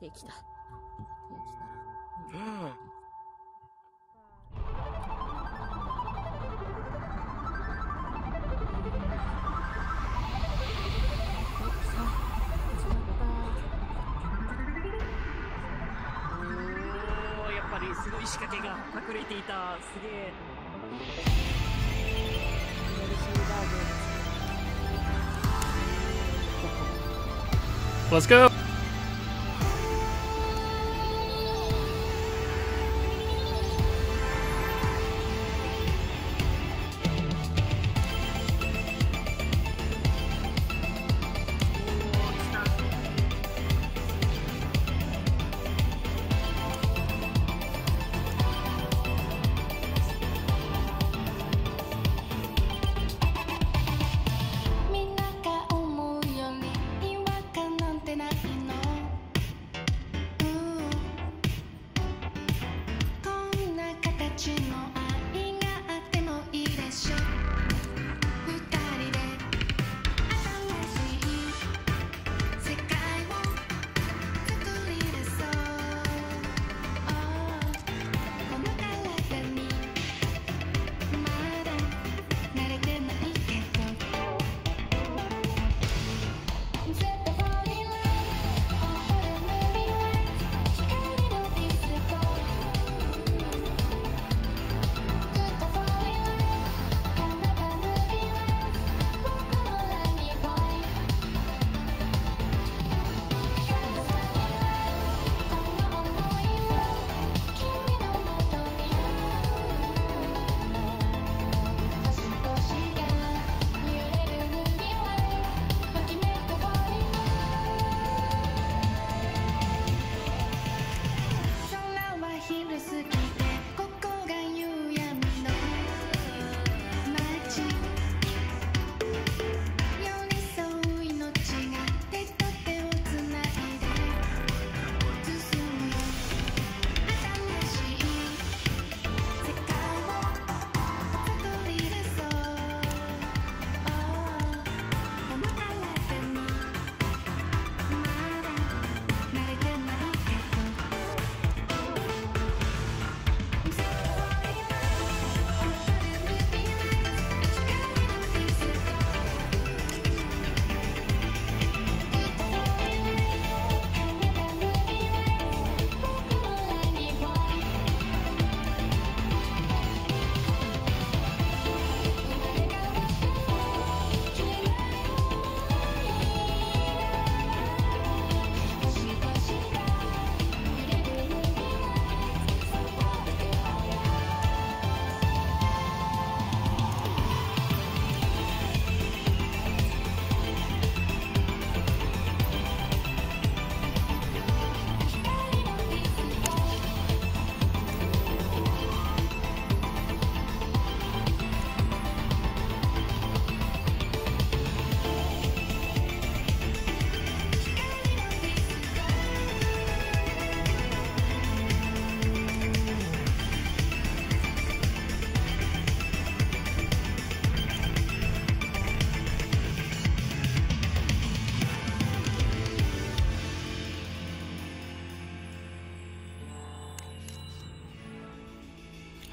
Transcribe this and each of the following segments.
できた。でた。すごい仕掛けが隠れていた。すげえ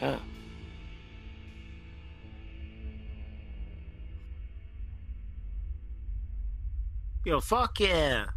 Yeah. You fuck yeah.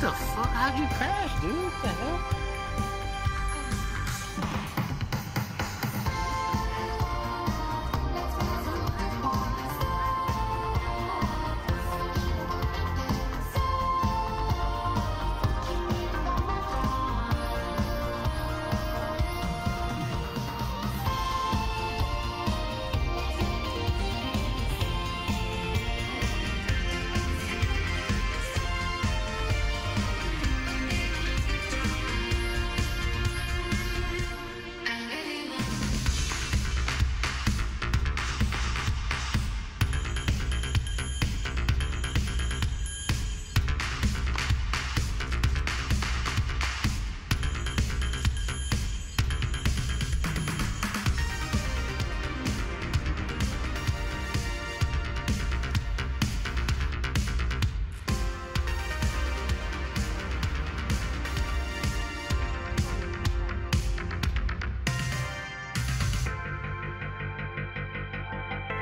The fuck? How'd you crash, dude? What the hell?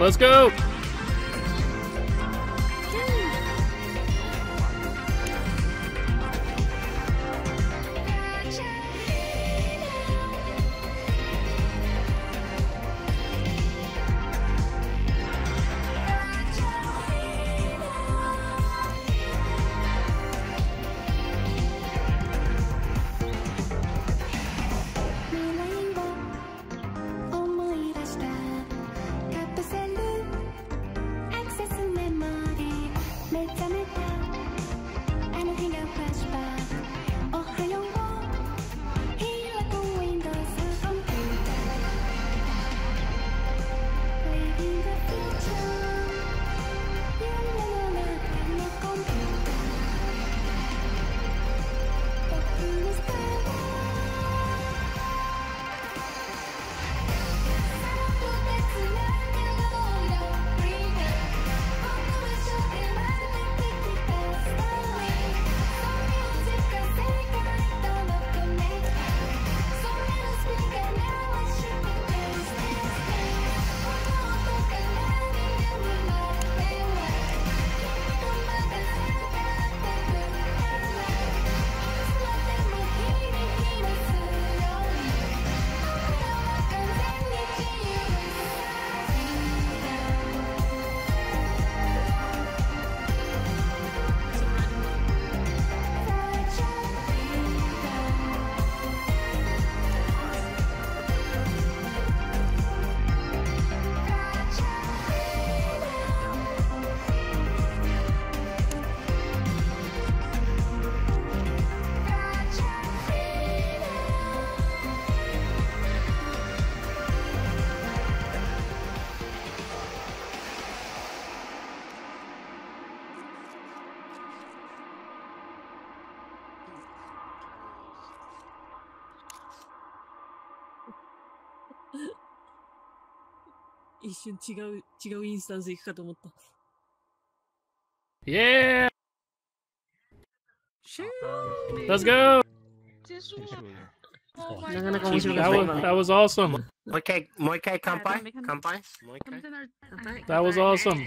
Let's go. 一瞬違う、違うインスタンス行くかと思った。Yeah! Let's go! Oh that was, that was awesome. More K Kampai? Kampai? That was awesome.